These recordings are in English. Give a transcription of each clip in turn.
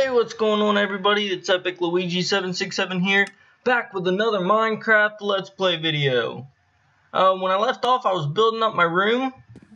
Hey, what's going on everybody? It's Epic Luigi767 here, back with another Minecraft Let's Play video. Uh, when I left off, I was building up my room,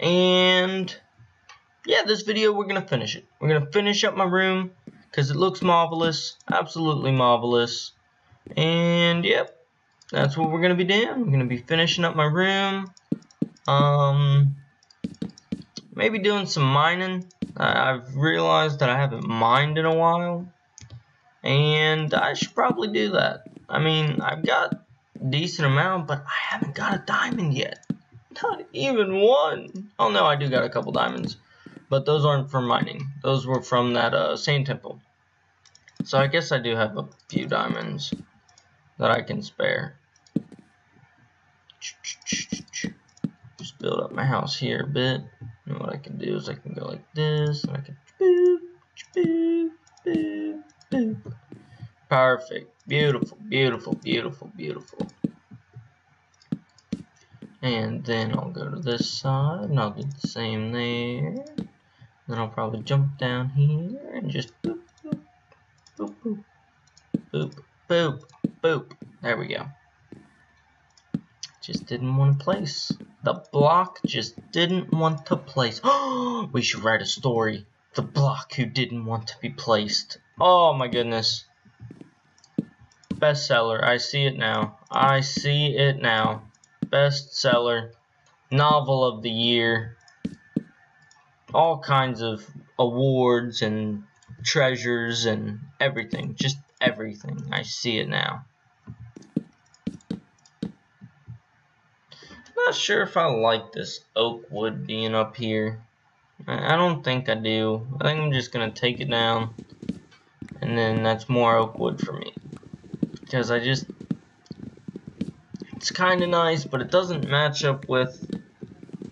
and yeah, this video, we're going to finish it. We're going to finish up my room, because it looks marvelous, absolutely marvelous, and yep, that's what we're going to be doing. We're going to be finishing up my room, um, maybe doing some mining, I've realized that I haven't mined in a while, and I should probably do that. I mean, I've got decent amount, but I haven't got a diamond yet. Not even one. Oh no, I do got a couple diamonds, but those aren't from mining. Those were from that uh, sand temple. So I guess I do have a few diamonds that I can spare. Just build up my house here a bit. And what I can do is I can go like this, and I can boop, boop, boop, boop. Perfect. Beautiful, beautiful, beautiful, beautiful. And then I'll go to this side, and I'll do the same there. Then I'll probably jump down here and just boop, boop, boop, boop, boop, boop, boop. There we go. Just didn't want to place. The block just didn't want to place. we should write a story. The block who didn't want to be placed. Oh my goodness. Bestseller. I see it now. I see it now. Bestseller. Novel of the year. All kinds of awards and treasures and everything. Just everything. I see it now. Not sure if I like this oak wood being up here. I don't think I do. I think I'm just going to take it down. And then that's more oak wood for me. Because I just... It's kind of nice, but it doesn't match up with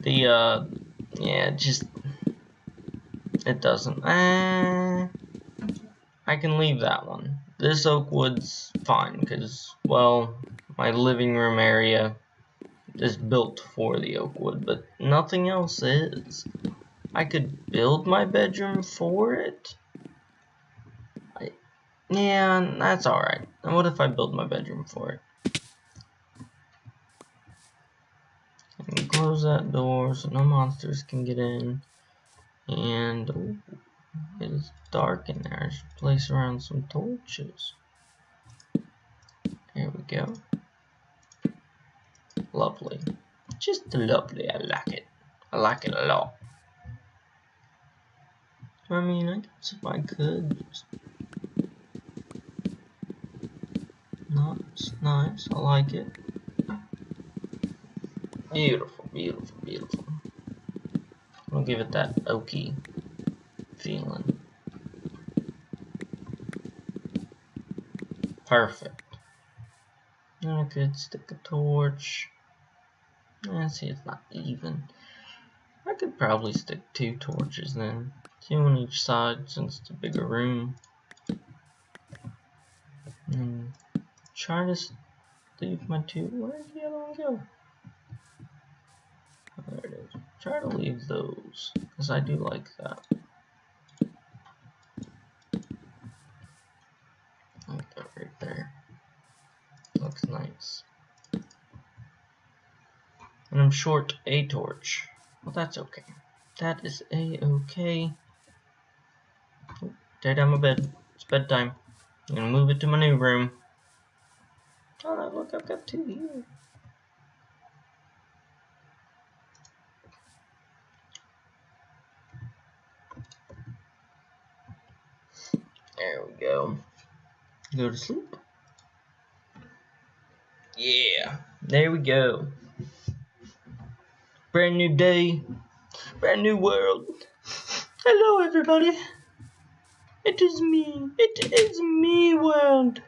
the, uh... Yeah, just... It doesn't. Eh, I can leave that one. This oak wood's fine, because, well, my living room area is built for the oak wood, but nothing else is. I could build my bedroom for it. I, yeah, that's alright. And what if I build my bedroom for it? close that door so no monsters can get in. And oh, it is dark in there. I should place around some torches. There we go. Lovely. Just lovely. I like it. I like it a lot. I mean, I guess if I could. Nice, nice. I like it. Beautiful, beautiful, beautiful. I'll give it that oaky feeling. Perfect. I could stick a torch. Eh, see, it's not even. I could probably stick two torches then. Two on each side since it's a bigger room. And try to leave my two. Where did the other one go? Oh, there it is. Try to leave those, because I do like that. Like that right there. Looks nice. And I'm short a torch. Well, that's okay. That is a-okay. Oh, tear down my bed. It's bedtime. I'm gonna move it to my new room. Oh, no, look, I've got two here. There we go. Go to sleep. Yeah, there we go. Brand new day, brand new world. Hello, everybody. It is me. It is me, world.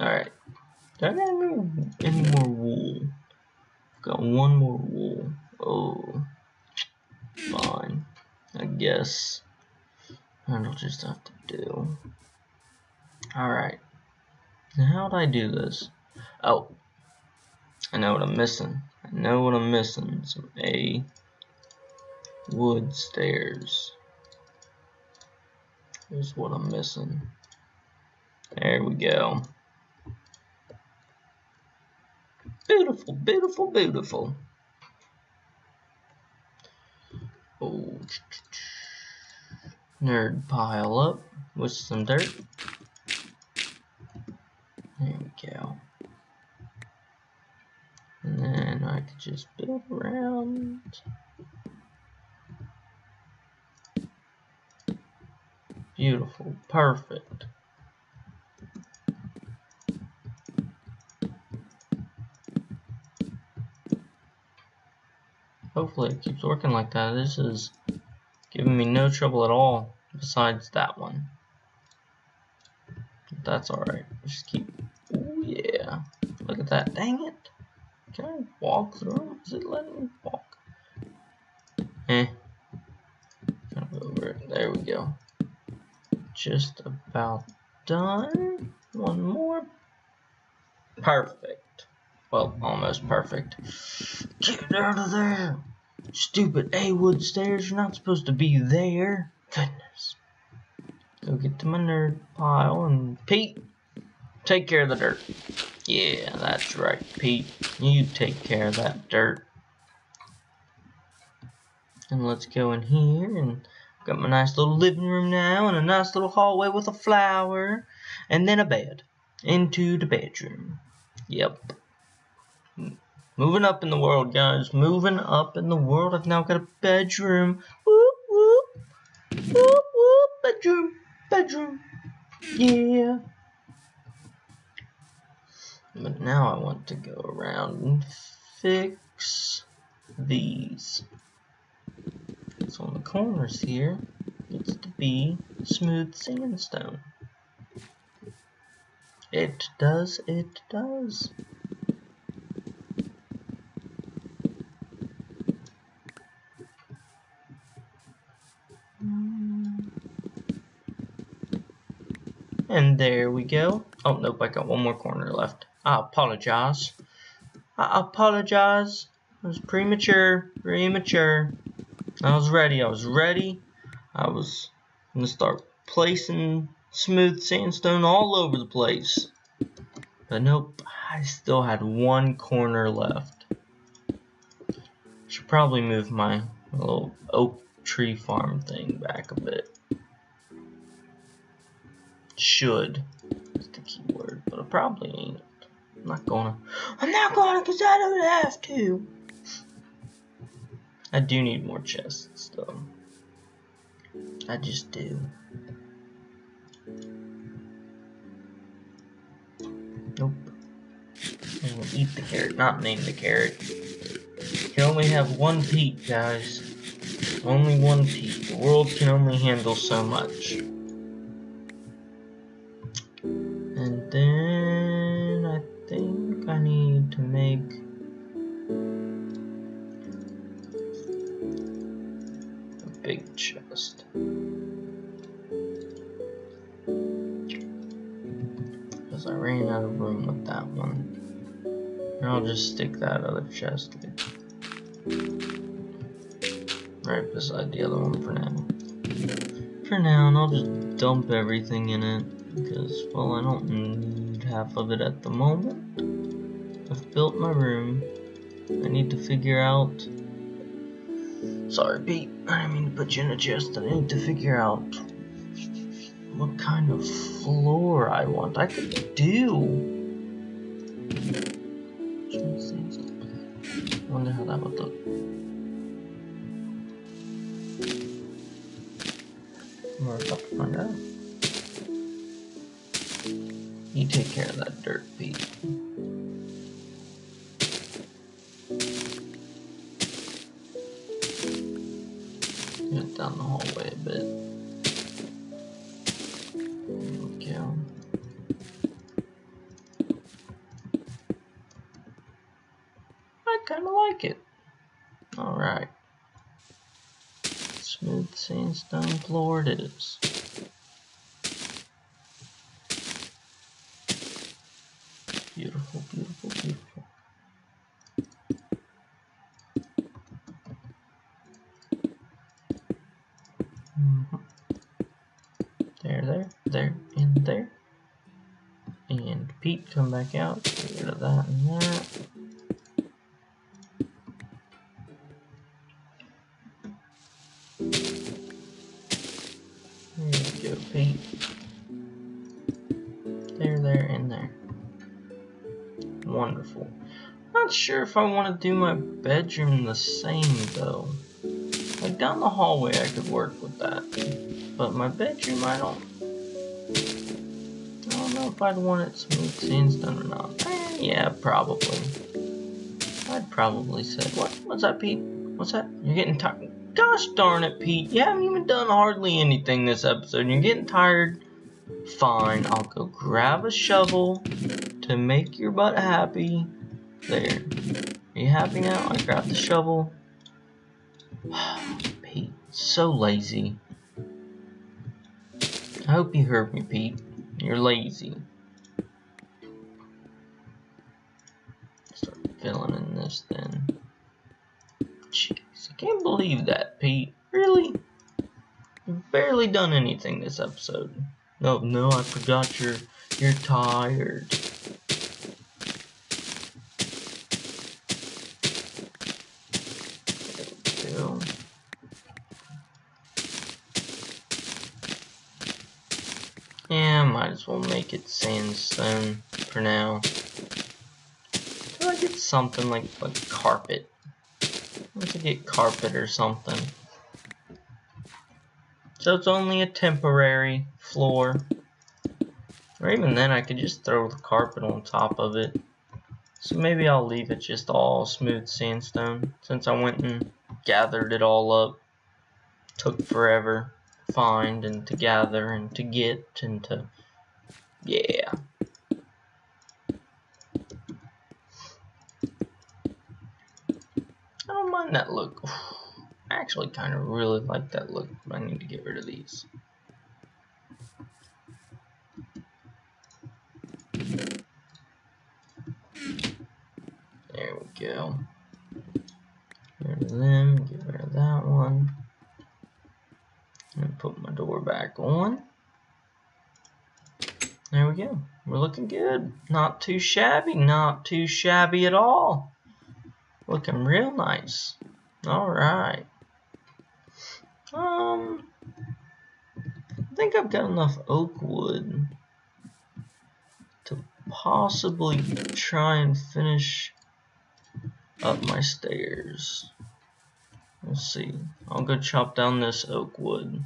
Alright. Do I got any more wool? Got one more wool. Oh. Fine. I guess. I'll just have to do. Alright. Now, how'd I do this? Oh. I know what I'm missing. I know what I'm missing. Some A wood stairs. Here's what I'm missing. There we go. Beautiful, beautiful, beautiful. Oh, nerd pile up with some dirt. There we go. And then I could just build around. Beautiful, perfect. Hopefully it keeps working like that. This is giving me no trouble at all besides that one. But that's alright. Just keep... Oh yeah. Look at that. Dang it. Can I walk through? Is it letting me walk? Eh. Over. There we go. Just about done. One more. Perfect. Well, almost perfect. Get out of there! Stupid A-wood stairs, you're not supposed to be there. Goodness. Go get to my nerd pile and Pete, take care of the dirt. Yeah, that's right, Pete. You take care of that dirt. And let's go in here and got my nice little living room now and a nice little hallway with a flower and then a bed into the bedroom. Yep. Moving up in the world, guys. Moving up in the world. I've now got a bedroom. Whoop, whoop. Whoop, whoop. Bedroom. Bedroom. Yeah. But now I want to go around and fix these. So on the corners here, it's to be smooth sandstone. It does, it does. And there we go. Oh, nope, I got one more corner left. I apologize. I apologize. I was premature, premature. I was ready, I was ready. I was going to start placing smooth sandstone all over the place. But nope, I still had one corner left. Should probably move my little oak tree farm thing back a bit should is the key word, but I probably ain't. I'm not gonna. I'm not gonna because I don't have to. I do need more chests, though. I just do. Nope. I'm gonna eat the carrot, not name the carrot. You can only have one Pete, guys. Only one Pete. The world can only handle so much. Chest right beside the other one for now. For now, and I'll just dump everything in it because, well, I don't need half of it at the moment. I've built my room. I need to figure out... Sorry, Pete. I didn't mean to put you in a chest. I need to figure out what kind of floor I want. I could do... I wonder how that would look. We're about to find out. You take care of that dirt, Pete. Get down the hallway a bit. Floor it is. Beautiful, beautiful, beautiful. Mm -hmm. there, and there. And Pete, come back out. Get rid of that and that. Pete. There, there, and there. Wonderful. Not sure if I want to do my bedroom the same though. Like down the hallway I could work with that. But my bedroom I don't I don't know if I'd want it smooth sandstone or not. Eh, yeah, probably. I'd probably say what what's that Pete? What's that? You're getting tired Gosh darn it, Pete. You haven't even done hardly anything this episode. You're getting tired. Fine, I'll go grab a shovel to make your butt happy. There. Are you happy now? I grabbed the shovel. Pete, so lazy. I hope you heard me, Pete. You're lazy. Start filling in this then. Jeez, I can't believe that, Pete. Really? Barely done anything this episode. No, no, I forgot you're you're tired. Yeah, might as well make it sandstone for now. I get something like like carpet. Let's get carpet or something. So it's only a temporary floor. Or even then I could just throw the carpet on top of it. So maybe I'll leave it just all smooth sandstone since I went and gathered it all up. Took forever to find and to gather and to get and to yeah. I don't mind that look. I actually kind of really like that look. But I need to get rid of these. There we go. Get rid of them, get rid of that one. And put my door back on. There we go. We're looking good. Not too shabby, not too shabby at all. Looking real nice. Alright. Um, I think I've got enough oak wood to possibly try and finish up my stairs. Let's see. I'll go chop down this oak wood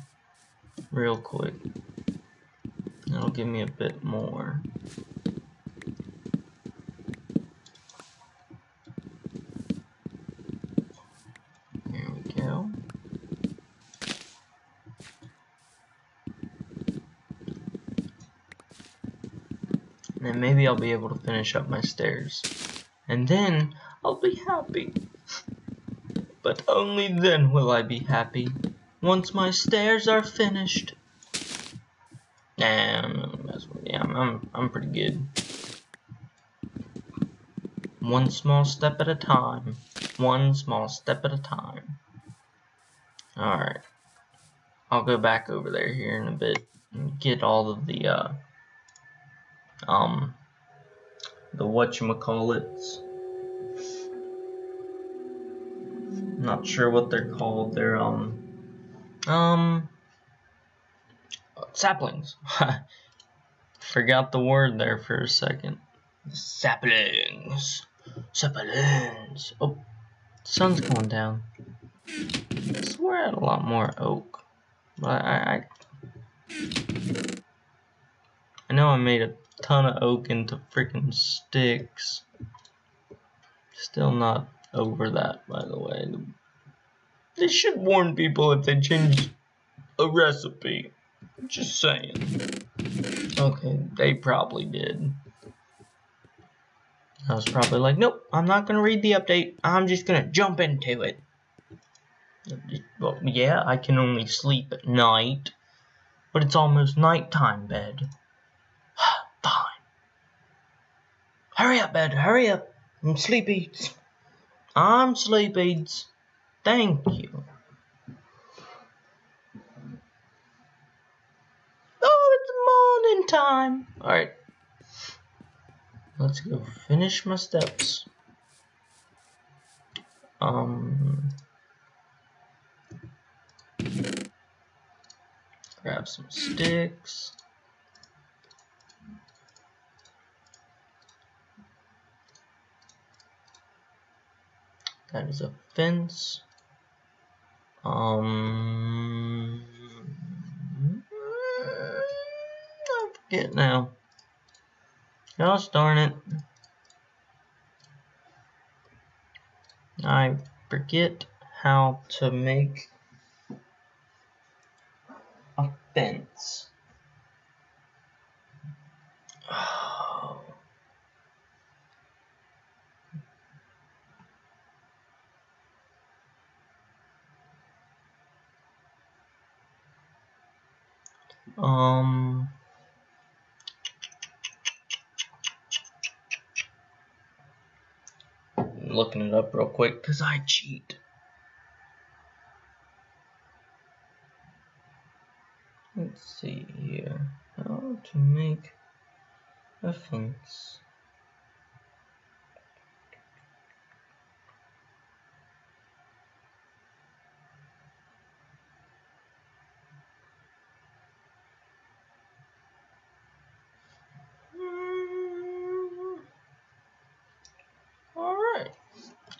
real quick. That'll give me a bit more. And maybe I'll be able to finish up my stairs. And then I'll be happy. But only then will I be happy. Once my stairs are finished. Nah, yeah, I'm, I'm, I'm pretty good. One small step at a time. One small step at a time. Alright. I'll go back over there here in a bit and get all of the, uh, um the whatchamacallits. Not sure what they're called. They're um um saplings. Forgot the word there for a second. Saplings. Saplings. Oh, sun's going down. I swear I had a lot more oak. But I, I I know I made a ton of oak into freaking sticks. Still not over that, by the way. They should warn people if they change a recipe. Just saying. Okay, they probably did. I was probably like, nope, I'm not going to read the update. I'm just going to jump into it. Well, yeah, I can only sleep at night. But it's almost nighttime bed. Hurry up, bed, hurry up. I'm sleepy. I'm sleepy. Thank you. Oh, it's morning time. Alright. Let's go finish my steps. Um, grab some sticks. That is a fence. Um, I forget now. Gosh darn it. I forget how to make a fence. Um looking it up real quick because I cheat. Let's see here. How to make a fence.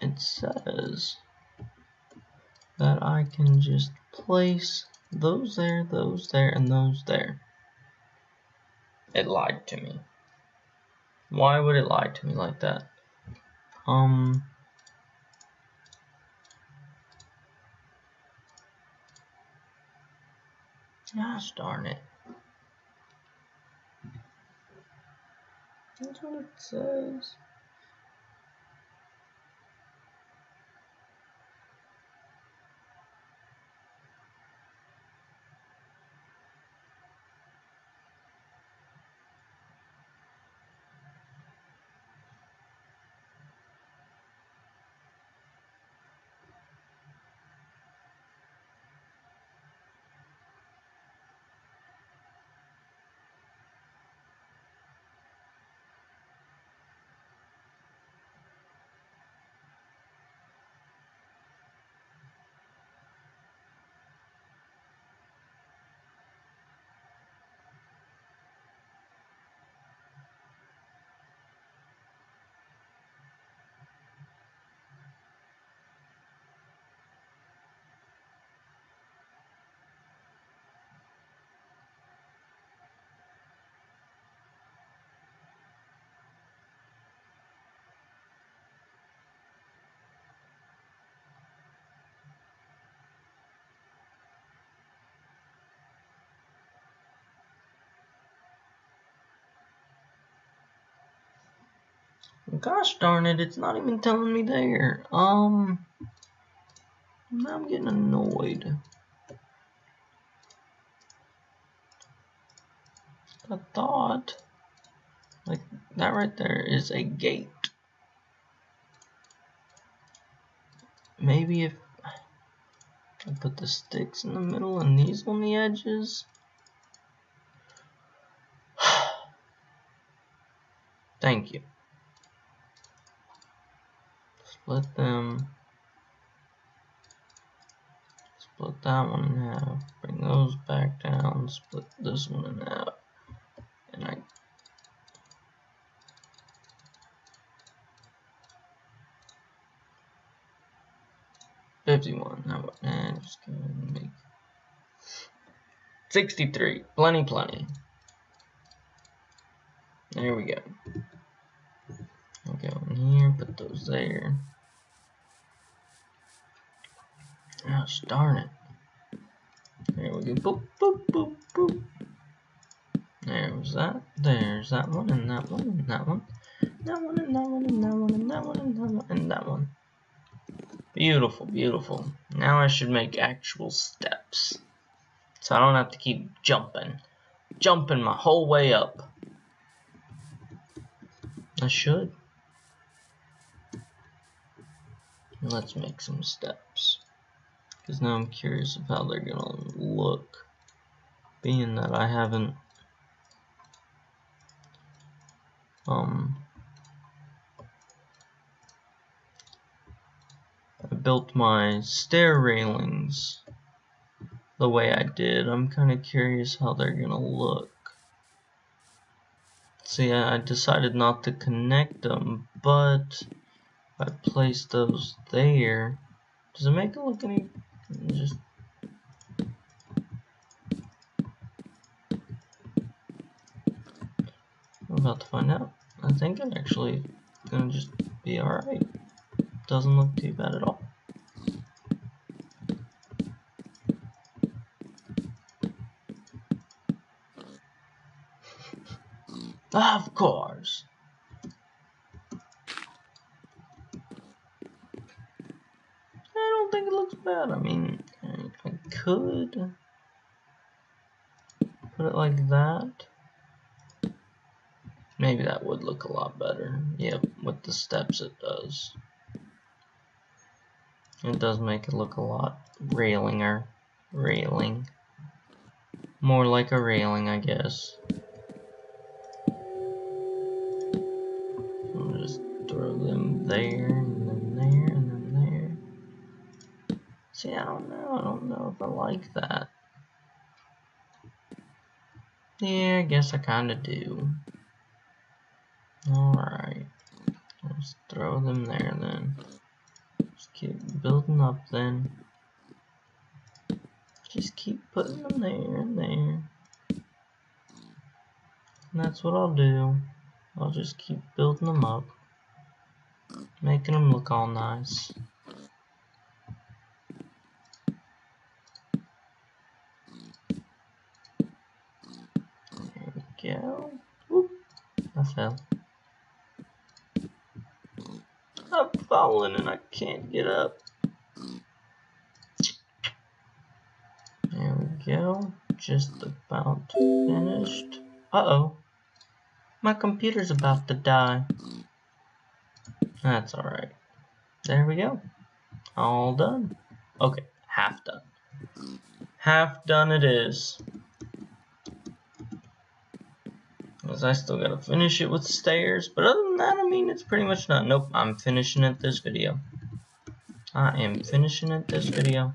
It says that I can just place those there, those there, and those there. It lied to me. Why would it lie to me like that? Um... Gosh darn it. That's what it says. Gosh darn it, it's not even telling me there. Um, now I'm getting annoyed. I thought, like, that right there is a gate. Maybe if I put the sticks in the middle and these on the edges. Thank you split them split that one in half bring those back down split this one in half and I Fifty-one. Now? And just gonna make sixty-three. Plenty, plenty. There we go. Okay, in here. Put those there. Gosh darn it. There we go. Boop, boop, boop, boop. There's that. There's that one, and that one, and that one. That one, and that one, and that one, and that one, and that one, and that one. Beautiful, beautiful. Now I should make actual steps. So I don't have to keep jumping. Jumping my whole way up. I should. Let's make some steps. Because now I'm curious of how they're going to look. Being that I haven't um, I built my stair railings the way I did. I'm kind of curious how they're gonna look. See, I decided not to connect them, but I placed those there. Does it make it look any just I'm about to find out. I think I'm actually gonna just be alright. Doesn't look too bad at all. Of course. I don't think it looks bad. I mean, I could put it like that. Maybe that would look a lot better. Yep, with the steps it does. It does make it look a lot railinger. Railing. More like a railing, I guess. I'll just throw them there, and then there, and then there. See, I don't know. I don't know if I like that. Yeah, I guess I kinda do. Alright. Let's throw them there then. Just keep building up then. Just keep putting them there and there. And that's what I'll do. I'll just keep building them up. Making them look all nice. There we go. Whoop. I'm falling and I can't get up. There we go. Just about finished. Uh-oh. My computer's about to die. That's alright. There we go. All done. Okay, half done. Half done it is. Because I still gotta finish it with stairs. But other than that, I mean, it's pretty much not. Nope, I'm finishing it this video. I am finishing it this video.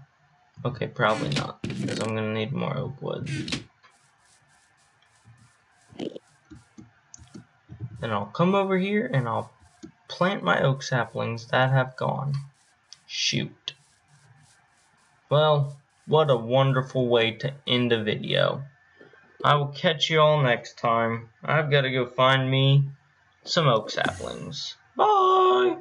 Okay, probably not. Because I'm gonna need more oak wood. Then I'll come over here and I'll plant my oak saplings that have gone. Shoot. Well, what a wonderful way to end a video. I will catch you all next time. I've got to go find me some oak saplings. Bye!